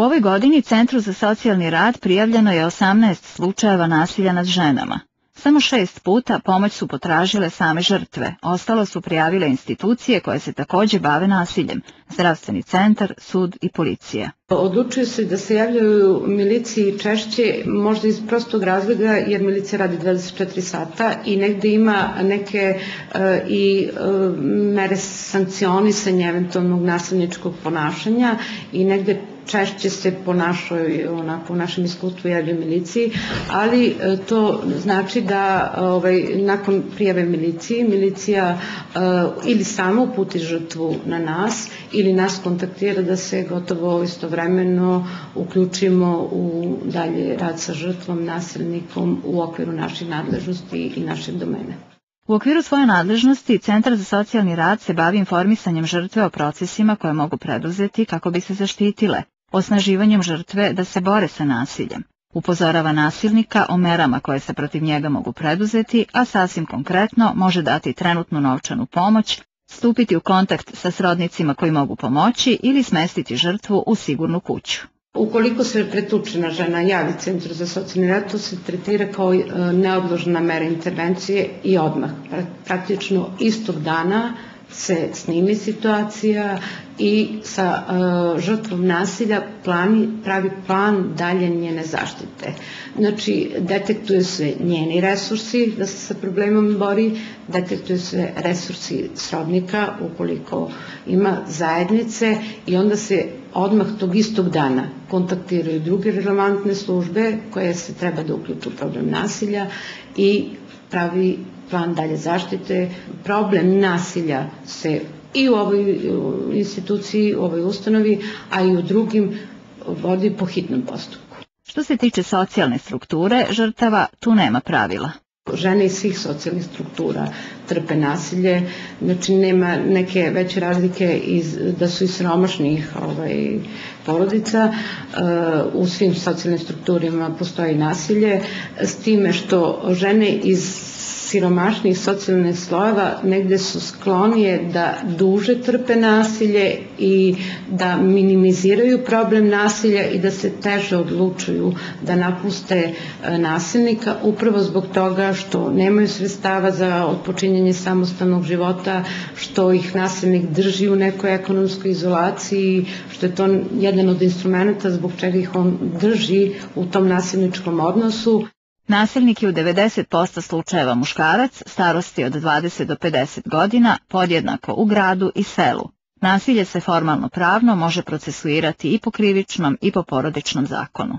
U ovoj godini Centru za socijalni rad prijavljeno je 18 slučajeva nasilja nad ženama. Samo šest puta pomoć su potražile same žrtve, ostalo su prijavile institucije koje se također bave nasiljem, zdravstveni centar, sud i policija. Odlučuju se da se javljaju miliciji češće, možda iz prostog razloga jer milicija radi 24 sata i negde ima neke e, i e, mere sankcionisanja eventualnog nasilničkog ponašanja i negde češće se ponašaju onako u našem iskustvu javljaju miliciji, ali e, to znači da ovaj, nakon prijave miliciji, milicija ili samo uputi žrtvu na nas ili nas kontaktira da se gotovo istovremeno uključimo u dalje rad sa žrtvom, nasilnikom u okviru naših nadležnosti i našeg domene. U okviru svoje nadležnosti Centar za socijalni rad se bavi informisanjem žrtve o procesima koje mogu preduzeti kako bi se zaštitile, osnaživanjem žrtve da se bore sa nasiljem. Upozorava nasilnika o merama koje se protiv njega mogu preduzeti, a sasvim konkretno može dati trenutnu novčanu pomoć, stupiti u kontakt sa srodnicima koji mogu pomoći ili smestiti žrtvu u sigurnu kuću. Ukoliko se pretučena žena javi Centru za socijalni rad, to se tretira kao e, neodložna mera intervencije i odmah. Praktično istog dana se snimi situacija i sa uh, žrtvom nasilja plani, pravi plan dalje njene zaštite. Znači, detektuje se njeni resursi da se sa problemom bori, detektuje se resursi srodnika ukoliko ima zajednice i onda se odmah tog istog dana kontaktiraju druge relevantne službe koje se treba da uključu u problem nasilja i pravi plan dalje zaštite. Problem nasilja se i u ovoj instituciji, u ovoj ustanovi, a i u drugim vodi po hitnom postupku. Što se tiče socijalne strukture žrtava, tu nema pravila. Žene iz svih socijalnih struktura trpe nasilje, znači nema neke veće razlike iz, da su iz sromašnih ovaj, porodica, u svim socijalnim strukturima postoji nasilje, s time što žene iz siromašnijih socijalnih slojeva negde su sklonije da duže trpe nasilje i da minimiziraju problem nasilja i da se teže odlučuju da napuste e, nasilnika upravo zbog toga što nemaju sredstava za odpočinjanje samostalnog života, što ih nasilnik drži u nekoj ekonomskoj izolaciji, što je to jedan od instrumenta zbog čega ih on drži u tom nasilničkom odnosu. Nasilnik je u 90% slučajeva muškarac, starosti od 20 do 50 godina, podjednako u gradu i selu. Nasilje se formalno pravno može procesuirati i po krivičnom i po porodičnom zakonu.